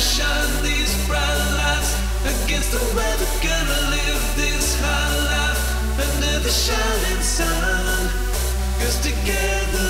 shine these bright lights against the weather. Gonna live this high life under the shining sun. Cause together.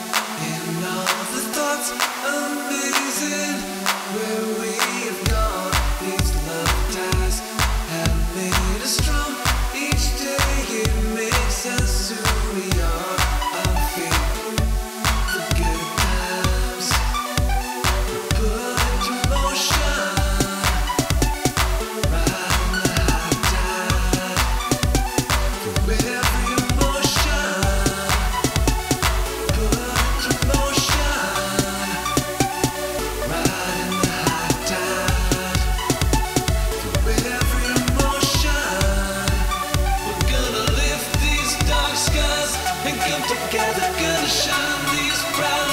together, gonna shine these bright